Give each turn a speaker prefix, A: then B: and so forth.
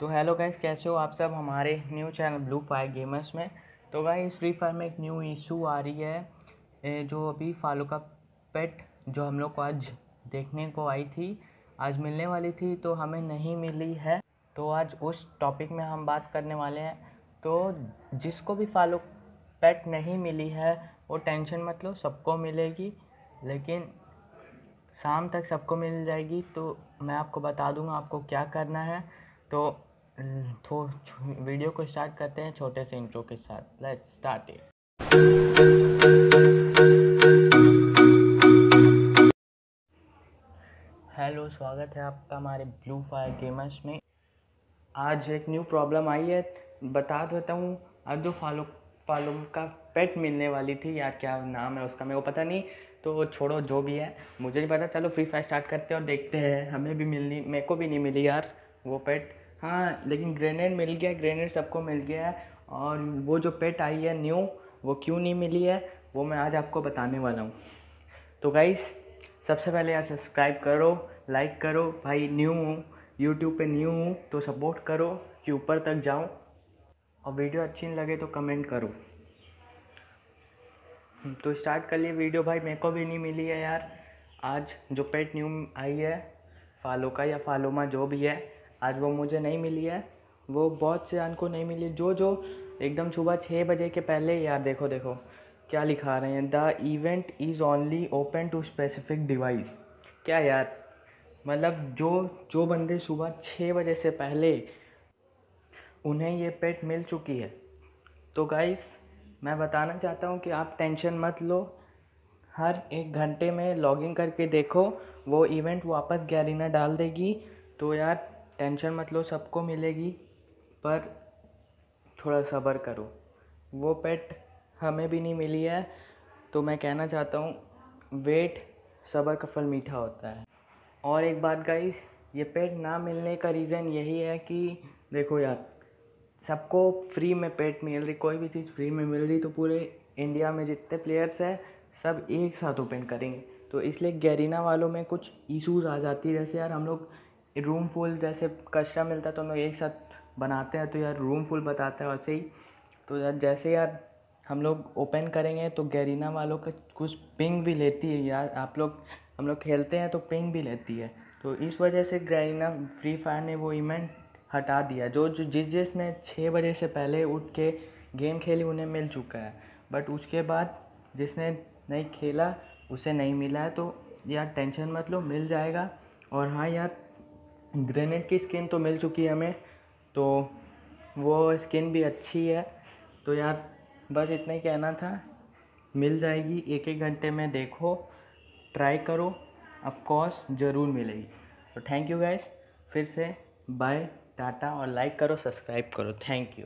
A: तो hello guys, कैसे हो आप सब हमारे new channel blue fire gamers में? तो गाइस फ्री फायर में एक न्यू इशू आ रही है जो अभी फालो का पेट जो हम लोग को आज देखने को आई थी, आज मिलने वाली थी तो हमें नहीं मिली है। तो आज उस टॉपिक में हम बात करने वाले हैं। तो जिसको भी फॉलो पेट नहीं मिली है, वो टेंशन मत लो, सबको मिलेगी, लेकिन शाम तक सबको मिल जाएगी तो मैं आपको बता दूँगा आपको क्या करना है। तो थो वीडियो को स्टार्ट करते हैं छोटे से इंट्रो के साथ। लेट्स स्टार्ट इट हेलो स्वागत है आपका हमारे ब्लू फायर गेमर्स में। आज एक न्यू प्रॉब्लम आई है। बता देता हूँ आज जो फॉलो फॉलो का पेट मिलने वाली थी। यार क्या नाम है उसका, मेरे को पता नहीं। तो छोड़ो, जो भी है। मुझे नहीं पता, चलो फ्री फायर स्टार्ट करते हैं और देखते हैं। हमें भी मिलनी, मेरे को भी नहीं मिली यार वो पेट हाँ लेकिन ग्रेनेड मिल गया ग्रेनेड सबको मिल गया है। और वो जो पेट आई है न्यू वो क्यों नहीं मिली है, वो मैं आज आपको बताने वाला हूँ। तो गाइस सबसे पहले यार सब्सक्राइब करो लाइक करो। भाई न्यू हूँ यूट्यूब पे न्यू हूँ तो सपोर्ट करो कि ऊपर तक जाऊँ। और वीडियो अच्छी नहीं लगे तो कमेंट करो। तो स्टार्ट कर लिए वीडियो भाई, मेरे को भी नहीं मिली है यार। आज जो पेट न्यू आई है फालो का या फालोमा जो भी है आज वो मुझे नहीं मिली है। वो बहुत से को नहीं मिली। जो जो एकदम सुबह छः बजे के पहले, यार देखो देखो, क्या लिखा रहे हैं। The event is only open to specific device. क्या यार? मतलब जो जो बंदे सुबह छः बजे से पहले, उन्हें ये पेट मिल चुकी है। तो गाइस मैं बताना चाहता हूँ कि आप टेंशन मत लो। हर एक घंटे में लॉगिन करके देखो। वो इवेंट वापस गैरिना डाल देगी। तो यार टेंशन मत लो, सबको मिलेगी, पर थोड़ा सब्र करो। वो पेट हमें भी नहीं मिली है तो मैं कहना चाहता हूँ, वेट, सब्र का फल मीठा होता है। और एक बात गाइस ये पेट ना मिलने का रीज़न यही है कि देखो यार, सबको फ्री में पेट मिल रही, कोई भी चीज़ फ्री में मिल रही तो पूरे इंडिया में जितने प्लेयर्स हैं, सब एक साथ ओपन करेंगे। तो इसलिए गैरिना वालों में कुछ इश्यूज़ आ जाती है, जैसे यार हम लोग रूम फुल जैसे कस्टम मिलता है तो हम लोग एक साथ बनाते हैं तो यार रूम फुल बताता है वैसे ही। तो यार जैसे यार हम लोग ओपन करेंगे तो गैरिना वालों का कुछ पिंग भी लेती है यार। आप लोग, हम लोग खेलते हैं तो पिंग भी लेती है। तो इस वजह से गैरिना फ्री फायर ने वो इवेंट हटा दिया। जो जो जिस जिसने छः बजे से पहले उठ के गेम खेली उन्हें मिल चुका है। बट उसके बाद जिसने नहीं खेला, उसे नहीं मिला है तो यार टेंशन मत लो, मिल जाएगा। और हाँ यार ग्रेनेड की स्किन तो मिल चुकी है हमें तो वो स्किन भी अच्छी है। तो यार, बस इतना ही कहना था। मिल जाएगी एक एक घंटे में देखो ट्राई करो ऑफकोर्स ज़रूर मिलेगी। तो थैंक यू गाइस फिर से बाय टाटा, और लाइक करो सब्सक्राइब करो। Thank you